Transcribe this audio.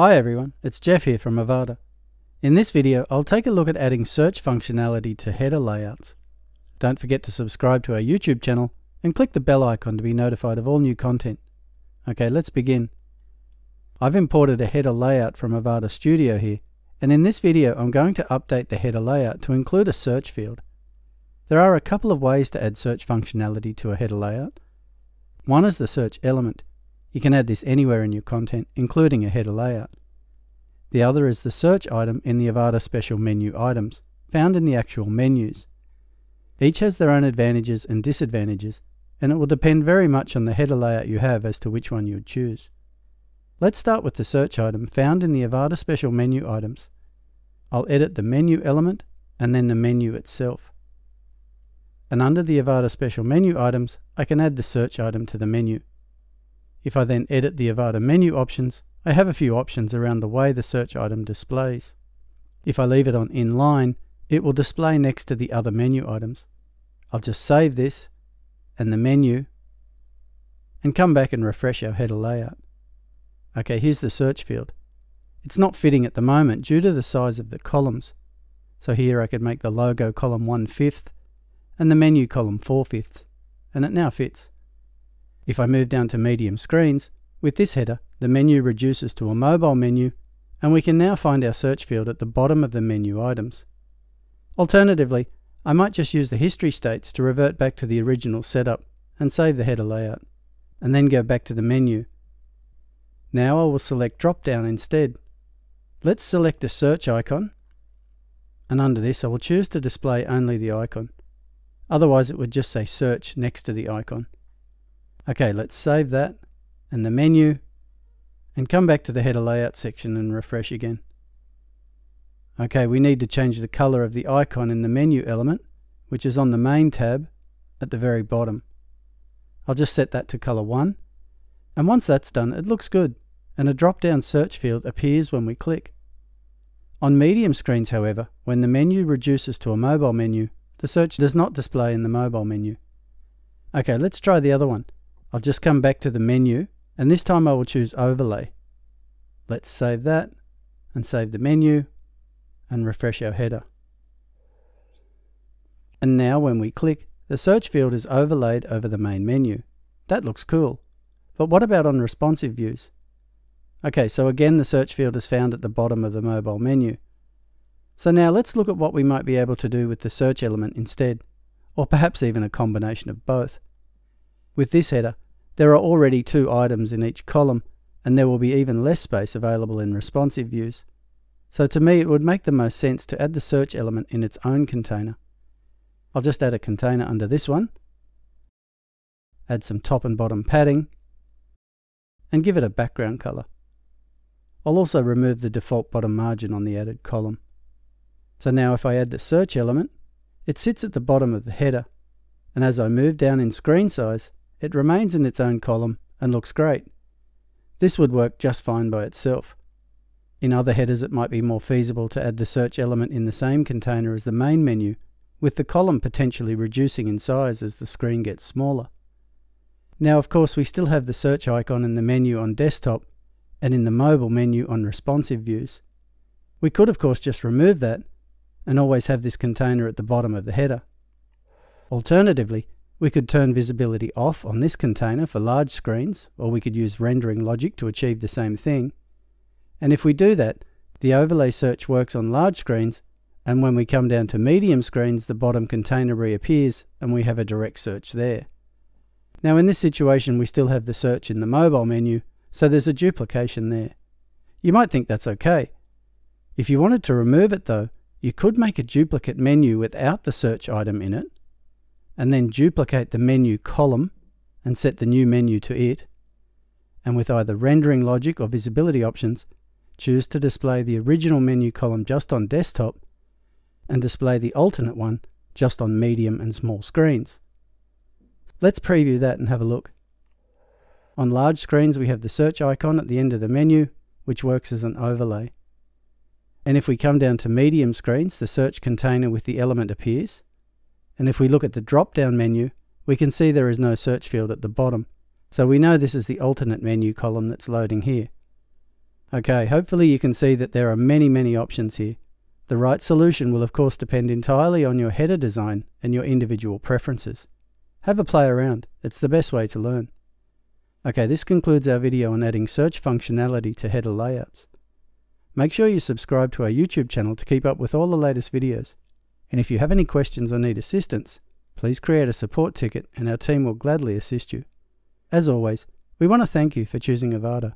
Hi everyone, it's Jeff here from Avada. In this video, I'll take a look at adding search functionality to header layouts. Don't forget to subscribe to our YouTube channel and click the bell icon to be notified of all new content. Okay, let's begin. I've imported a header layout from Avada Studio here, and in this video I'm going to update the header layout to include a search field. There are a couple of ways to add search functionality to a header layout. One is the search element. You can add this anywhere in your content, including a header layout. The other is the search item in the Avada Special Menu items, found in the actual menus. Each has their own advantages and disadvantages, and it will depend very much on the header layout you have as to which one you would choose. Let's start with the search item found in the Avada Special Menu items. I'll edit the menu element and then the menu itself. And under the Avada Special Menu items, I can add the search item to the menu. If I then edit the Avada menu options, I have a few options around the way the search item displays. If I leave it on inline, it will display next to the other menu items. I'll just save this and the menu and come back and refresh our header layout. Okay, here's the search field. It's not fitting at the moment due to the size of the columns. So here I could make the logo column 1 fifth and the menu column 4 fifths, and it now fits. If I move down to medium screens, with this header, the menu reduces to a mobile menu, and we can now find our search field at the bottom of the menu items. Alternatively, I might just use the history states to revert back to the original setup and save the header layout, and then go back to the menu. Now I will select drop down instead. Let's select a search icon, and under this I will choose to display only the icon. Otherwise it would just say search next to the icon. Okay, let's save that and the menu and come back to the header layout section and refresh again. Okay, we need to change the color of the icon in the menu element, which is on the main tab at the very bottom. I'll just set that to color 1. And once that's done, it looks good, and a drop-down search field appears when we click. On medium screens, however, when the menu reduces to a mobile menu, the search does not display in the mobile menu. Okay, let's try the other one. I'll just come back to the menu and this time I will choose overlay. Let's save that and save the menu and refresh our header. And now when we click, the search field is overlaid over the main menu. That looks cool. But what about on responsive views? Okay, so again the search field is found at the bottom of the mobile menu. So now let's look at what we might be able to do with the search element instead, or perhaps even a combination of both. With this header, there are already two items in each column, and there will be even less space available in responsive views. So to me, it would make the most sense to add the search element in its own container. I'll just add a container under this one, add some top and bottom padding, and give it a background color. I'll also remove the default bottom margin on the added column. So now if I add the search element, it sits at the bottom of the header, and as I move down in screen size, it remains in its own column and looks great. This would work just fine by itself. In other headers it might be more feasible to add the search element in the same container as the main menu, with the column potentially reducing in size as the screen gets smaller. Now of course we still have the search icon in the menu on desktop and in the mobile menu on responsive views. We could of course just remove that and always have this container at the bottom of the header. Alternatively, we could turn visibility off on this container for large screens, or we could use rendering logic to achieve the same thing. And if we do that, the overlay search works on large screens, and when we come down to medium screens, the bottom container reappears and we have a direct search there. Now in this situation, we still have the search in the mobile menu, so there's a duplication there. You might think that's okay. If you wanted to remove it though, you could make a duplicate menu without the search item in it, and then duplicate the menu column and set the new menu to it, and with either rendering logic or visibility options, choose to display the original menu column just on desktop and display the alternate one just on medium and small screens. Let's preview that and have a look. On large screens we have the search icon at the end of the menu, which works as an overlay. And if we come down to medium screens, the search container with the element appears, and if we look at the drop down menu, we can see there is no search field at the bottom. So we know this is the alternate menu column that's loading here. Okay, hopefully you can see that there are many, many options here. The right solution will of course depend entirely on your header design and your individual preferences. Have a play around, it's the best way to learn. Okay, this concludes our video on adding search functionality to header layouts. Make sure you subscribe to our YouTube channel to keep up with all the latest videos. And if you have any questions or need assistance, please create a support ticket and our team will gladly assist you. As always, we want to thank you for choosing Avada.